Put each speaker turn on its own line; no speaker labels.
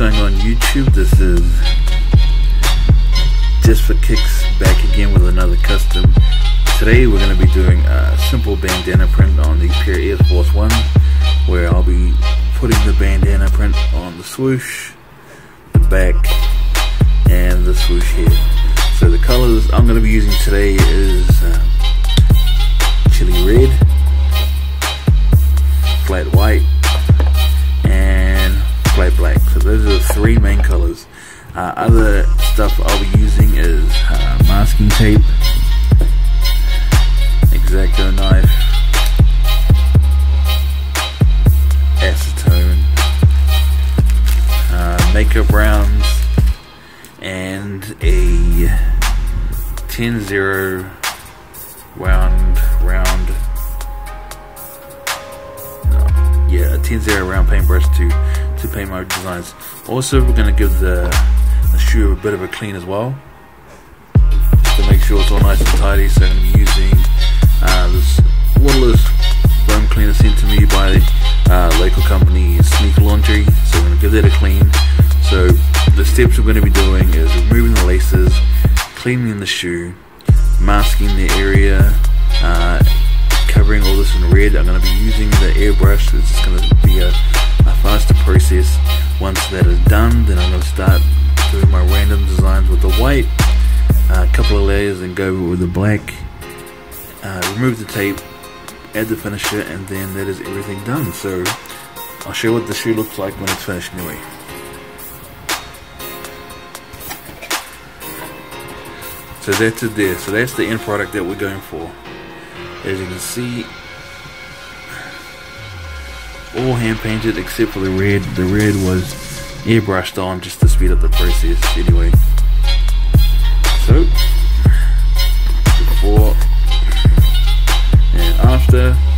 going on YouTube? This is GYST for Kickz back again with another custom. Today we're going to be doing a simple bandana print on the pair Air Force One where I'll be putting the bandana print on the swoosh, the back, and the swoosh here. So the colors I'm going to be using today is uh, chili red, flat white, black. So those are the three main colors. Uh, other stuff I'll be using is uh, masking tape, X-Acto knife, acetone, uh, makeup rounds, and a 10-0 round round yeah a 10-0 round paintbrush to to paint my designs. Also, we're going to give the, the shoe a bit of a clean as well to make sure it's all nice and tidy. So I'm going to be using uh, this waterless foam cleaner sent to me by the uh, local company Sneak Laundry. So I'm going to give that a clean. So the steps we're going to be doing is removing the laces, cleaning the shoe, masking the area, uh, covering all this in red. I'm going to be using the airbrush. It's just going to be a a faster process. Once that is done, then I'm going to start doing my random designs with the white, uh, a couple of layers, and go with the black. Uh, remove the tape, add the finisher, and then that is everything done. So I'll show you what the shoe looks like when it's finished anyway. So that's it there. So that's the end product that we're going for. As you can see, all hand painted except for the red. The red was airbrushed on just to speed up the process anyway. So, before and after.